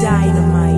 Dynamite.